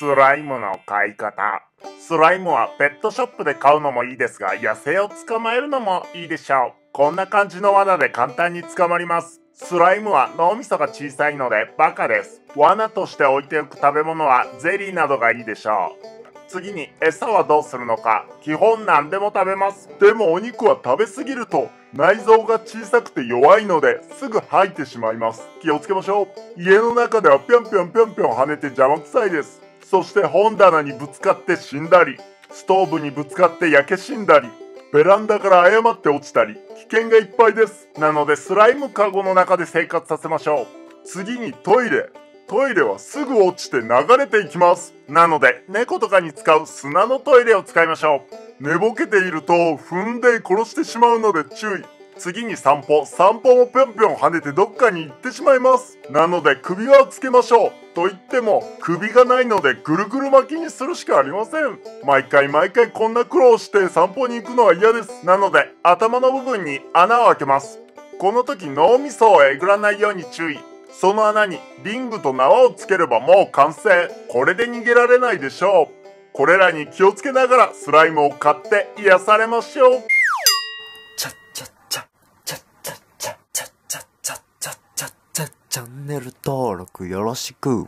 スライムの飼い方。スライムはペットショップで買うのもいいですが、野生を捕まえるのもいいでしょう。こんな感じの罠で簡単に捕まります。スライムは脳みそが小さいのでバカです。罠として置いておく食べ物はゼリーなどがいいでしょう。次に餌はどうするのか基本何でも食べますでもお肉は食べ過ぎると内臓が小さくて弱いのですぐ吐いてしまいます気をつけましょう家の中ではぴょんぴょんぴょんぴょん跳ねて邪魔くさいですそして本棚にぶつかって死んだりストーブにぶつかって焼け死んだりベランダから誤って落ちたり危険がいっぱいです。なのでスライムカゴの中で生活させましょう。次にトイレ。トイレはすぐ落ちて流れていきます。なので猫とかに使う砂のトイレを使いましょう。寝ぼけていると踏んで殺してしまうので注意。次に散歩。散歩もぴょんぴょん跳ねてどっかに行ってしまいます。なので首輪をつけましょう。と言っても首がないのでぐるぐる巻きにするしかありません。毎回毎回こんな苦労して散歩に行くのは嫌です。なので頭の部分に穴を開けます。この時脳みそをえぐらないように注意。その穴にリングと縄をつければもう完成。これで逃げられないでしょう。これらに気をつけながらスライムを買って癒されましょうチャッチャッチャチャッチャンネル登録よろしく。